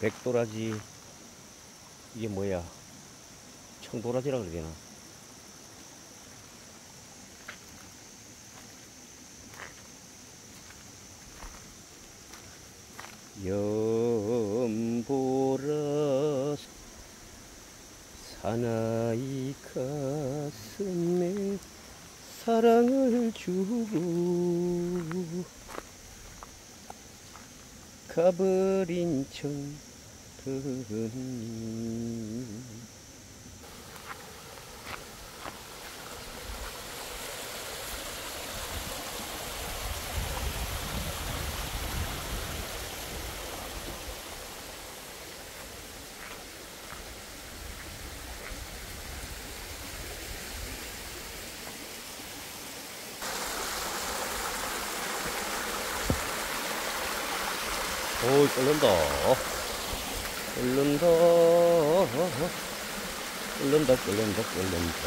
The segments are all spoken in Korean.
백도라지 이게 뭐야? 청도라지라 그러야 되나. 연보라 사나이 가슴에 사랑을 주고 가버린 청 춘이 어이 끓는다 끓는다. 끓는다 끓는다 끓는다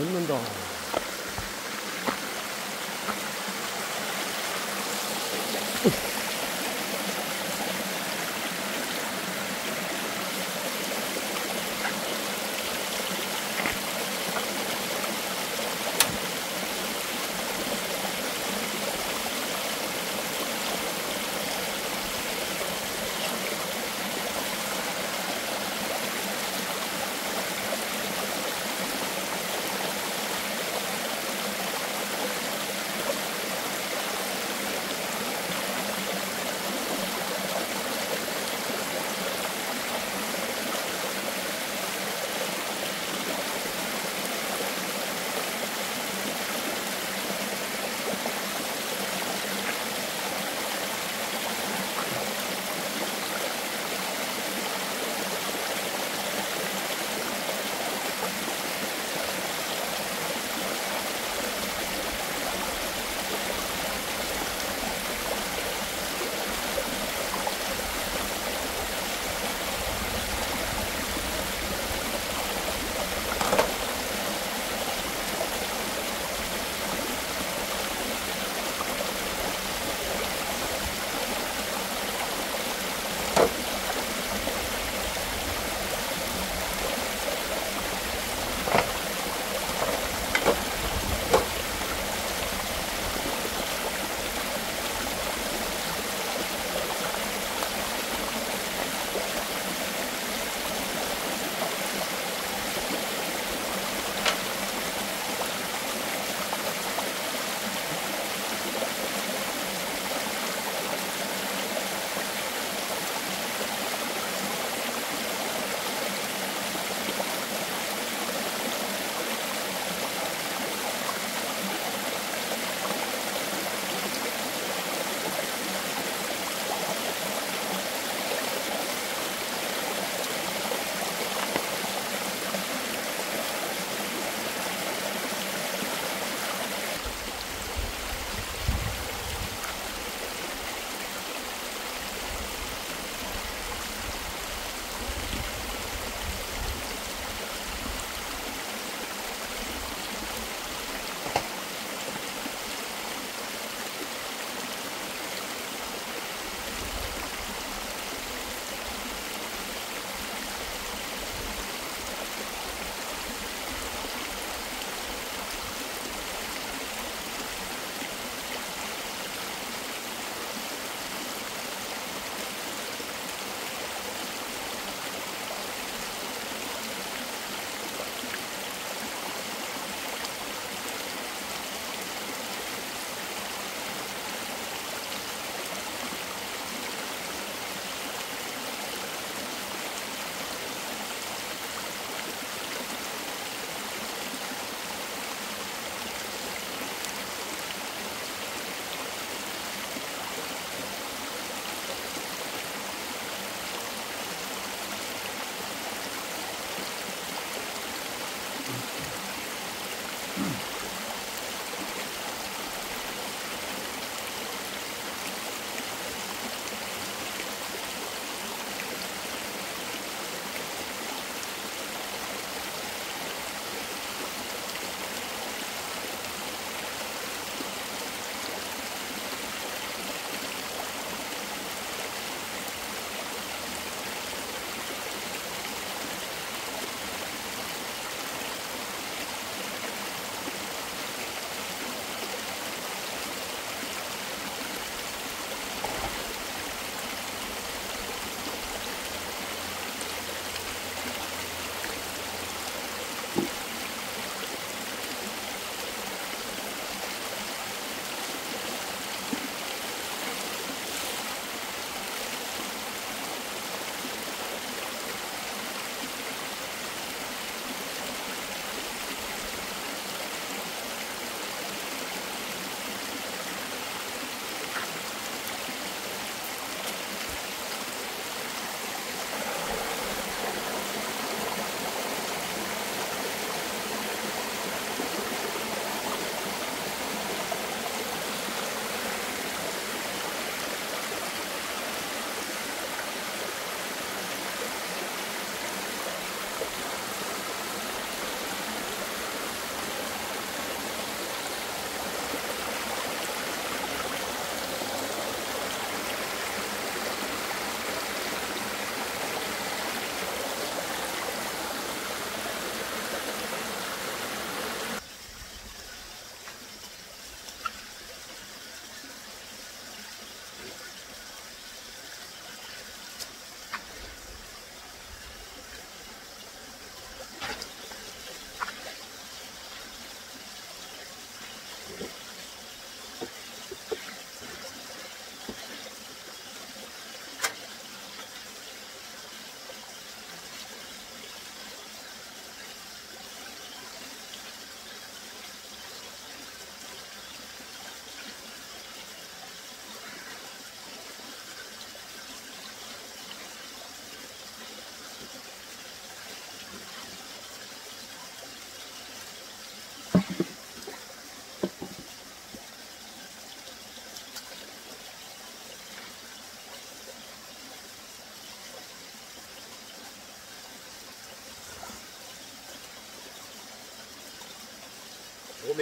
넣는다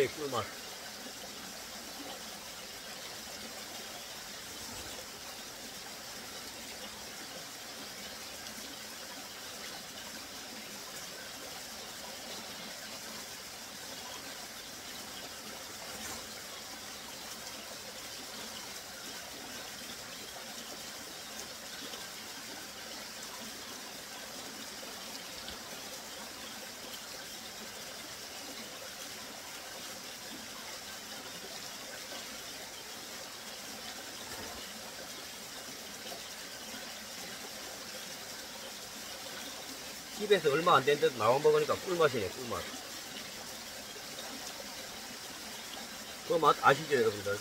꿀맥 집에서 얼마 안 됐는데도 나와 먹으니까 꿀맛이네, 꿀맛. 그 맛 아시죠, 여러분들?